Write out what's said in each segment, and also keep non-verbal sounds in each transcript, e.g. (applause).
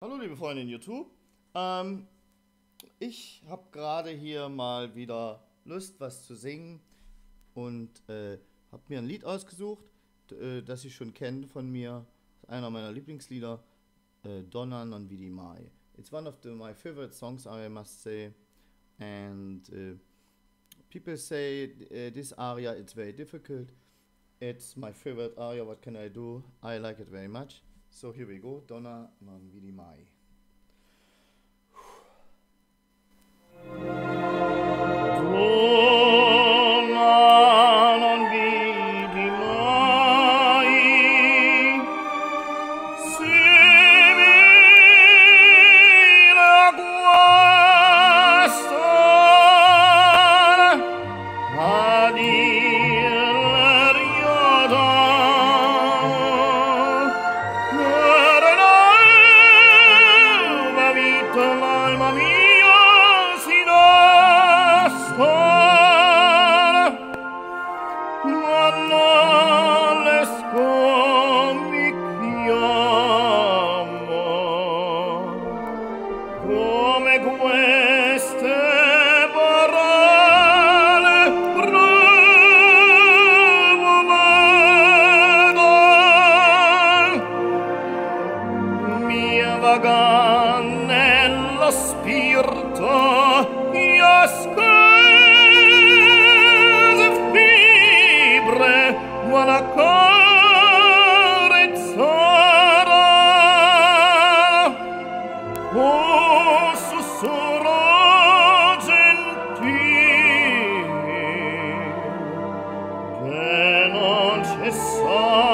Hallo liebe Freunde in YouTube. Ähm, ich habe gerade hier mal wieder Lust, was zu singen und äh, habe mir ein Lied ausgesucht, äh, das ich schon kenne von mir. Einer meiner Lieblingslieder, äh, Donna non vidi mai. It's one of the, my favorite songs, I must say. And uh, people say uh, this aria it's very difficult. It's my favorite aria. What can I do? I like it very much. So here we go, Donna non come queste vaga nello spirito io Oh.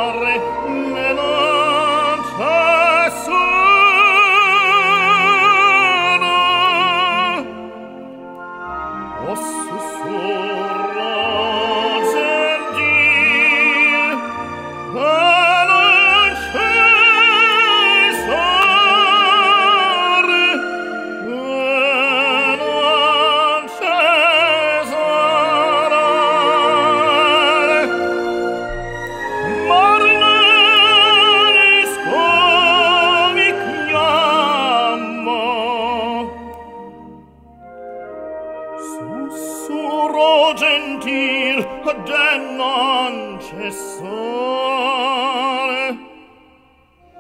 Sussurro gentil de non cessare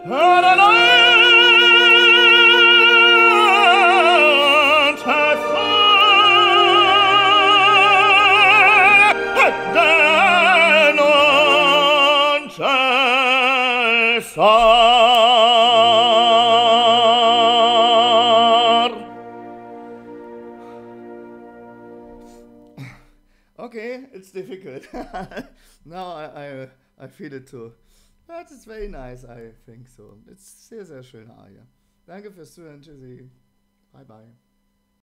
Per noi Sorry. Okay, it's difficult. (laughs) now I, I, I feel it too. But it's very nice, I think so. It's sehr, sehr schöne Aria. Danke fürs Zuhören. Tschüssi. Bye, bye.